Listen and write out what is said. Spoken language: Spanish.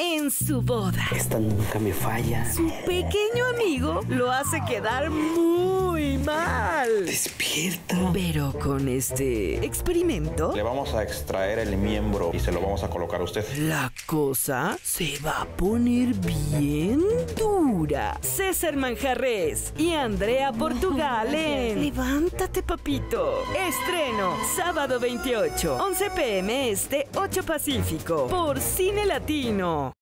en su boda. Esta nunca me falla. Su pequeño amigo lo hace quedar muy mal. Despierta. Pero con este experimento, Le vamos a extraer el miembro y se lo vamos a colocar a usted. la cosa se va a poner bien César Manjarres y Andrea Portugal en Levántate, papito. Estreno sábado 28, 11 pm este, 8 Pacífico, por Cine Latino.